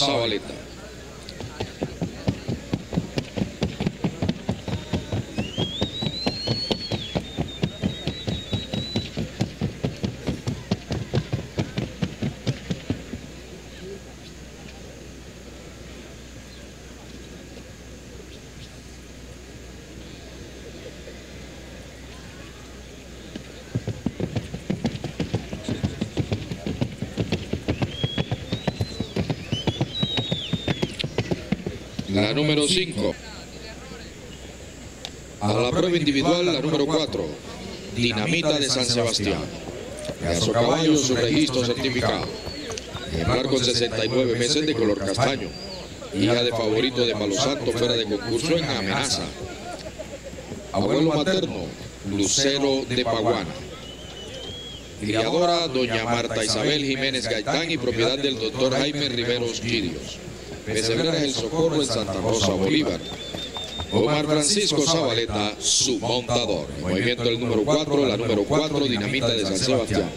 Zabaleta. La número 5. A la prueba individual, la número 4. Dinamita de San Sebastián. Caso caballo, su registro certificado. Hembrar con 69 meses de color castaño. Hija de favorito de Palo Santo fuera de concurso en amenaza. Abuelo materno, Lucero de Paguana. Criadora, doña Marta Isabel Jiménez Gaitán y propiedad del doctor Jaime Riveros Girios. Pesebreras El Socorro en Santa Rosa, Bolívar. Omar Francisco Zabaleta, su montador. Movimiento del número 4, la número 4, Dinamita de San Sebastián.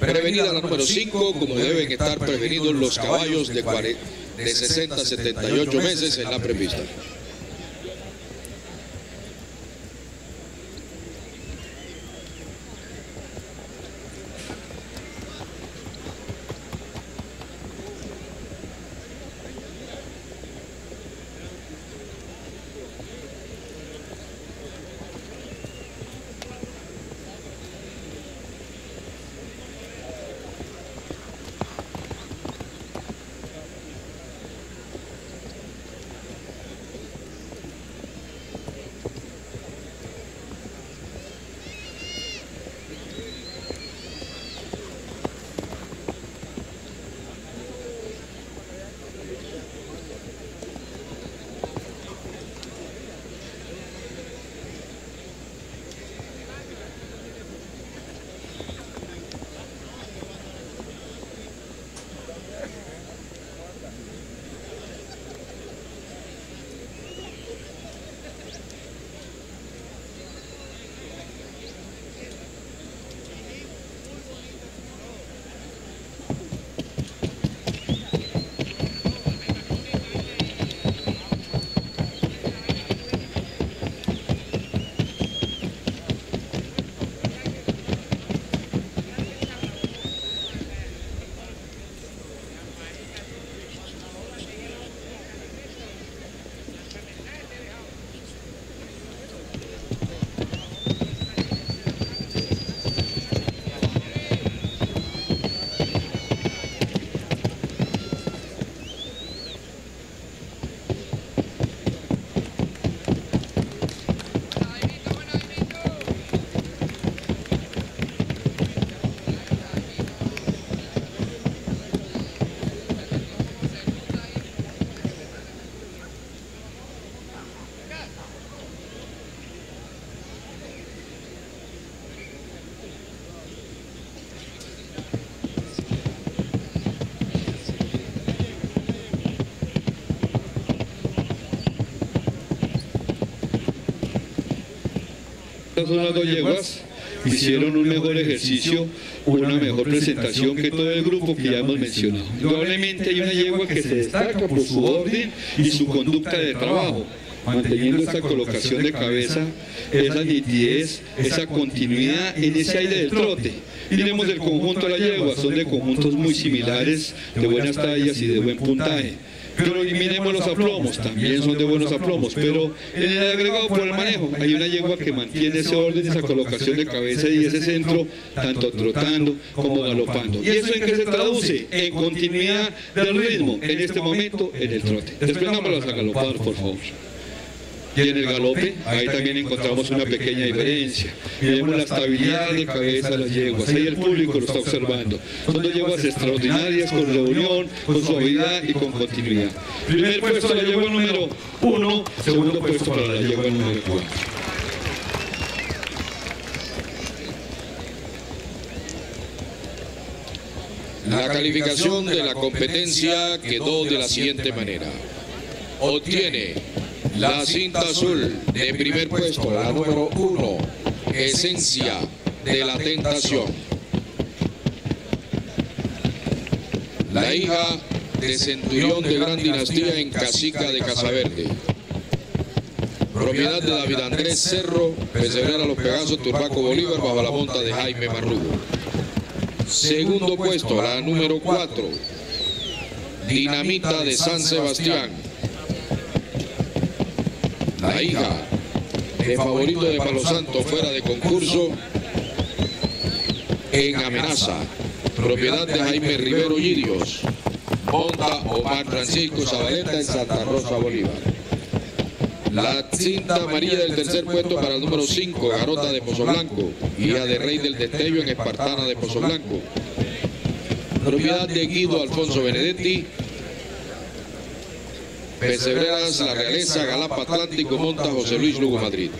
Prevenida la número 5, como deben estar prevenidos los caballos de, 40, de 60 a 78 meses en la prevista. Son las dos yeguas, hicieron un mejor ejercicio, una mejor presentación que todo el grupo que ya hemos mencionado. Indudablemente hay una yegua que se destaca por su orden y su conducta de trabajo, manteniendo esa colocación de cabeza, esa nitidez, esa continuidad en ese aire del trote. Miremos el conjunto de la yegua, son de conjuntos muy similares, de buenas tallas y de buen puntaje. Pero y miremos los aplomos, también son de buenos aplomos, pero en el agregado por el manejo hay una yegua que mantiene ese orden, esa colocación de cabeza y ese centro, tanto trotando como galopando. ¿Y eso en qué se traduce? En continuidad del ritmo, en este momento en el trote. Desprendámoslos a galopar, por favor. Y en el galope, ahí también encontramos una pequeña diferencia. Miremos la estabilidad de cabeza de las yeguas, ahí el público lo está observando. Son dos yeguas extraordinarias, con reunión, con suavidad y con continuidad. Primer puesto la yegua número uno, segundo puesto para la yegua número cuatro. La calificación de la competencia quedó de la siguiente manera. Obtiene la cinta azul de primer puesto, la número uno, Esencia de la Tentación. La hija de Centurión de Gran Dinastía en Casica de Casaverde. Propiedad de David Andrés Cerro, Pesebrera Los Pegasos, Turbaco Bolívar, bajo la monta de Jaime Marrugo. Segundo puesto, la número 4, Dinamita de San Sebastián. La hija de favorito de Palo Santo fuera de concurso en amenaza. Propiedad de Jaime Rivero Gidios. Monta Omar Francisco Zabaleta en Santa Rosa Bolívar. La cinta amarilla del tercer puesto para el número 5, Garota de Pozo Blanco, hija de Rey del Destello en Espartana de Pozo Blanco. Propiedad de Guido Alfonso Benedetti. Pesebreras, La Realeza, Galapa Atlántico, monta José Luis Lugo Madrid.